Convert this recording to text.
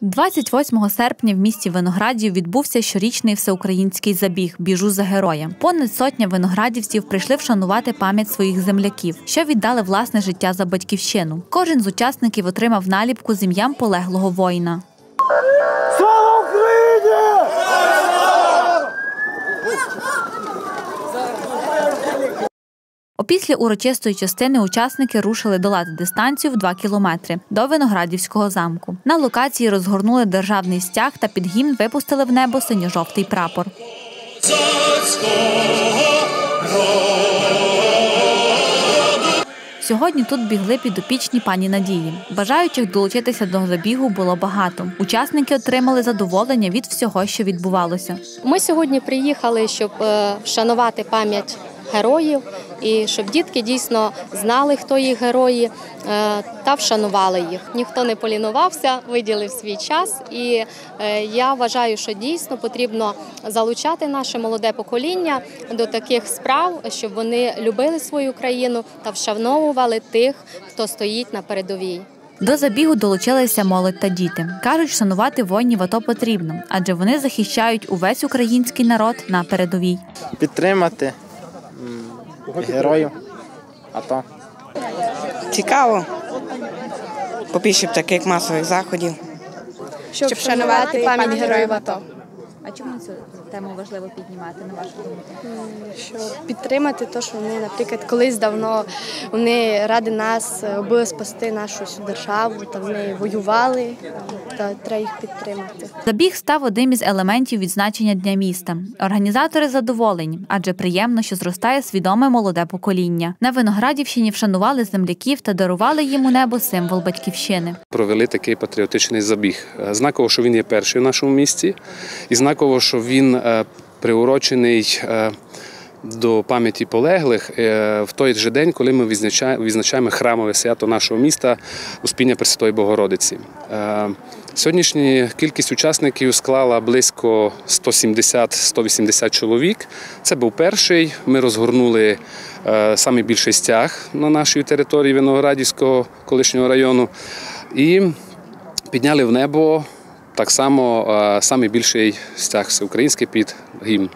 28 серпня в місті Виноградів відбувся щорічний всеукраїнський забіг Біжу за героєм. Понад сотня виноградівців прийшли вшанувати пам'ять своїх земляків, що віддали власне життя за батьківщину. Кожен з учасників отримав наліпку з ім'ям полеглого воїна. Слава Україні! Опісля урочистої частини учасники рушили долати дистанцію в 2 кілометри до Виноградівського замку. На локації розгорнули державний стяг та під гімн випустили в небо синьо-жовтий прапор. Сьогодні тут бігли підопічні пані Надії. Бажаючих долучитися до забігу було багато. Учасники отримали задоволення від всього, що відбувалося. Ми сьогодні приїхали, щоб е, вшанувати пам'ять героїв і щоб дітки дійсно знали, хто їх герої, е, та вшанували їх. Ніхто не полінувався, виділив свій час, і е, я вважаю, що дійсно потрібно залучати наше молоде покоління до таких справ, щоб вони любили свою країну та вшановували тих, хто стоїть на передовій. До забігу долучилися молодь та діти. Кажуть, шанувати воїнів АТО потрібно, адже вони захищають увесь український народ на передовій. підтримати м, героїв. А то Цікаво. Побільше б таких масових заходів. щоб вшанувати пам'ять героїв АТО. А чому цю тему важливо піднімати на вашу думку? Щоб підтримати те, що вони, наприклад, колись давно вони ради нас е, спасти нашу всю державу, та вони воювали, та треба їх підтримати. Забіг став одним із елементів відзначення дня міста. Організатори задоволені, адже приємно, що зростає свідоме молоде покоління. На Виноградівщині вшанували земляків та дарували їм у небо символ батьківщини. провели такий патріотичний забіг. Е, Знаково, що він є перший в нашому місті, і знаково, що він е, приурочений е, до пам'яті полеглих е, в той же день, коли ми відзначаємо, храмове свято нашого міста Успіння Пресвятої Богородиці. Сьогоднішня кількість учасників склала близько 170-180 чоловік. Це був перший. Ми розгорнули е, самий більший стяг на нашій території Виноградівського колишнього району. І підняли в небо так само е, самий більший стяг всеукраїнський під гімн.